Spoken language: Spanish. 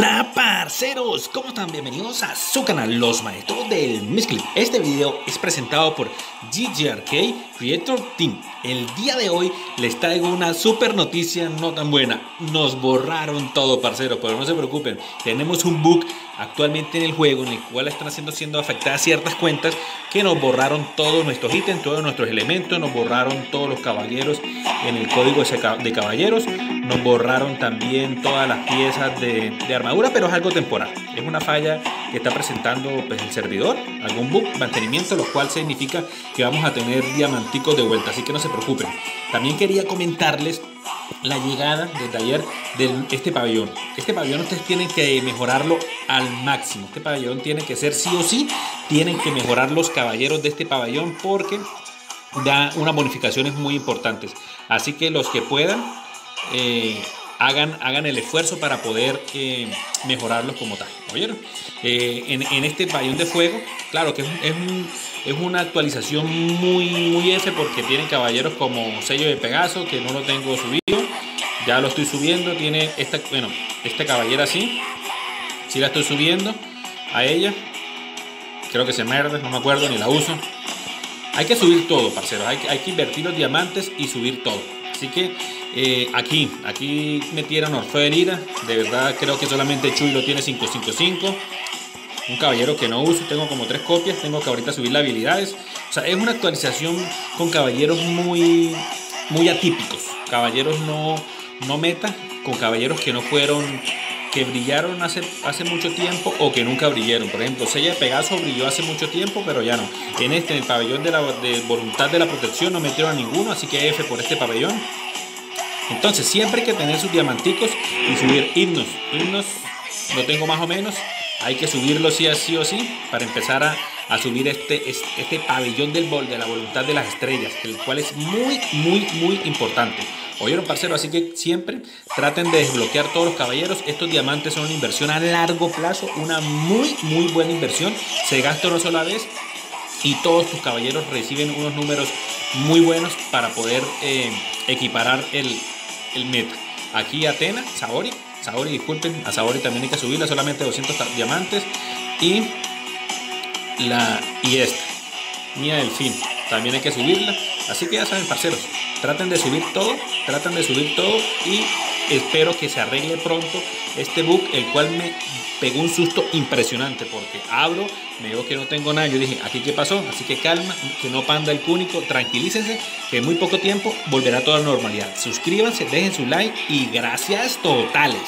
Hola parceros, ¿cómo están? Bienvenidos a su canal Los Maestros del Misclip. Este video es presentado por GGRK Creator Team. El día de hoy les traigo una super noticia no tan buena. Nos borraron todo parceros, pero no se preocupen. Tenemos un bug actualmente en el juego en el cual están haciendo siendo afectadas ciertas cuentas que nos borraron todos nuestros ítems, todos nuestros elementos, nos borraron todos los caballeros en el código de caballeros, nos borraron también todas las piezas de, de armadura, pero es algo temporal. Es una falla que está presentando pues, el servidor, algún bug, mantenimiento, lo cual significa que vamos a tener diamanticos de vuelta, así que no se preocupen. También quería comentarles la llegada desde ayer de este pabellón. Este pabellón ustedes tienen que mejorarlo al máximo. Este pabellón tiene que ser sí o sí, tienen que mejorar los caballeros de este pabellón porque da unas bonificaciones muy importantes. Así que los que puedan, eh, hagan, hagan el esfuerzo para poder eh, mejorarlos como tal. Eh, en, este pabellón de fuego, claro que es, es, una actualización muy, muy porque tienen caballeros como sello de Pegaso, que no lo tengo subido. Ya lo estoy subiendo. Tiene esta, bueno, esta caballera así. Si la estoy subiendo a ella. Creo que se merde, no me acuerdo, ni la uso. Hay que subir todo, parceros. Hay, hay que invertir los diamantes y subir todo. Así que eh, aquí, aquí metieron Orfeo de. De verdad creo que solamente Chuy lo tiene 555. Un caballero que no uso, tengo como tres copias. Tengo que ahorita subir las habilidades. O sea, es una actualización con caballeros muy, muy atípicos. Caballeros no, no meta, con caballeros que no fueron que brillaron hace, hace mucho tiempo o que nunca brillaron. Por ejemplo, Sella Pegaso brilló hace mucho tiempo, pero ya no. En este, en el pabellón de, la, de voluntad de la protección, no metieron a ninguno, así que F por este pabellón. Entonces, siempre hay que tener sus diamanticos y subir himnos. Himnos, lo tengo más o menos. Hay que subirlo sí, sí o sí para empezar a, a subir este, este pabellón del bol de la voluntad de las estrellas, el cual es muy, muy, muy importante. Oyeron, parcero, así que siempre traten de desbloquear todos los caballeros. Estos diamantes son una inversión a largo plazo, una muy, muy buena inversión. Se gasta una sola vez y todos tus caballeros reciben unos números muy buenos para poder eh, equiparar el, meta. Aquí Atena, Saori, Saori, disculpen, a Saori también hay que subirla, solamente 200 diamantes. Y la y esta, Mía del Fin, también hay que subirla. Así que ya saben, parceros, traten de subir todo, traten de subir todo y espero que se arregle pronto este bug, el cual me pegó un susto impresionante porque abro, me veo que no tengo nada, yo dije, aquí qué pasó, así que calma, que no panda el cúnico, tranquilícense, que en muy poco tiempo volverá toda la normalidad. Suscríbanse, dejen su like y gracias totales.